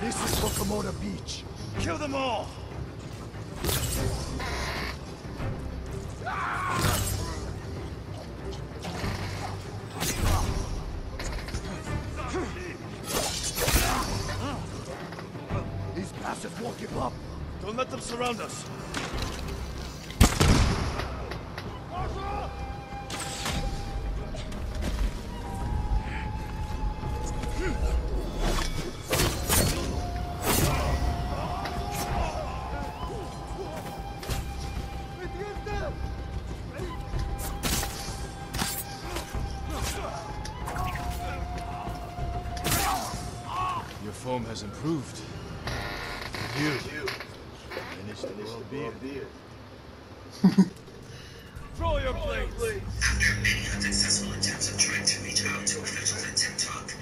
This is Kokomoda Beach. Kill them all! These bastards won't give up. Don't let them surround us. Your form has improved. You, you finished the world beer. Throw your blades! After many unsuccessful attempts of trying to reach out to officials at TikTok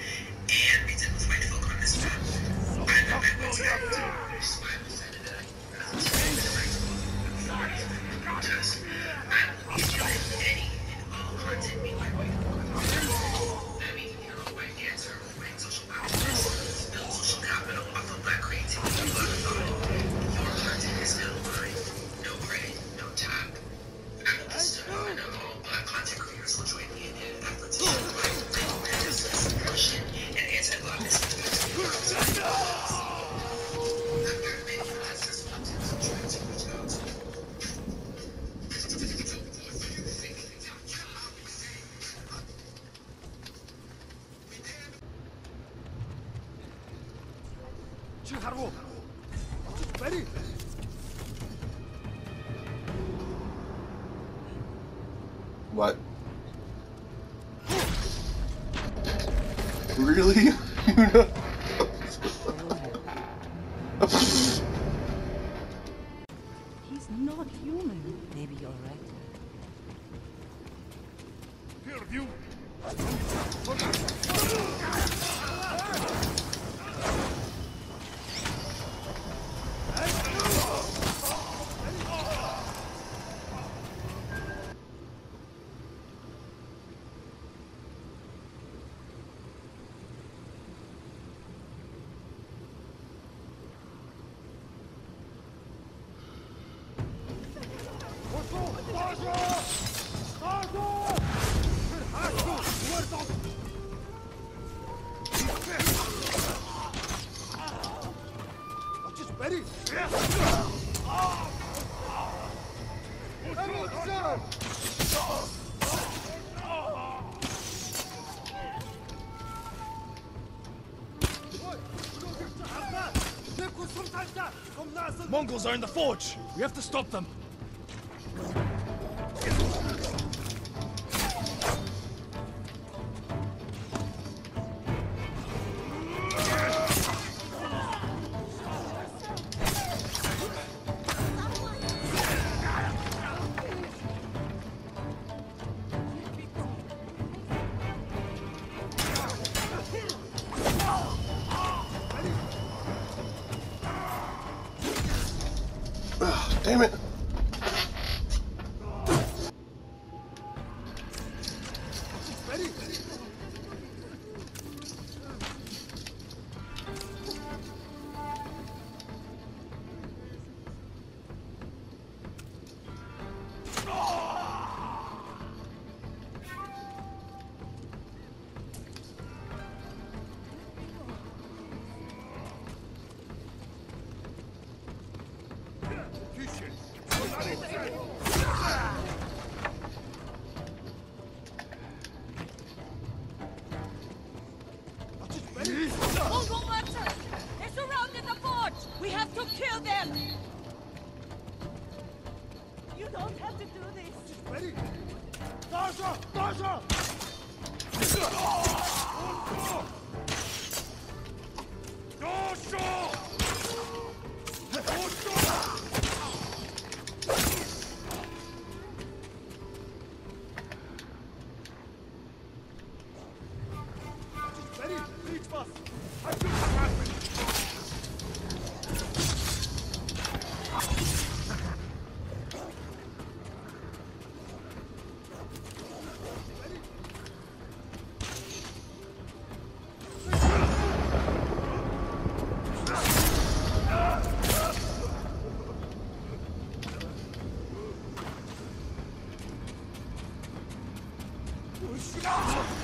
Chiharu! Ready? What? Really? You know? He's not human. Maybe you're right. Here, you! Mongols are in the forge! We have to stop them! Damn it. to kill them! You don't have to do this! Just ready! Dasha! Dasha! Dasha! Dasha! Ready? Reach us! I feel doing the Stop!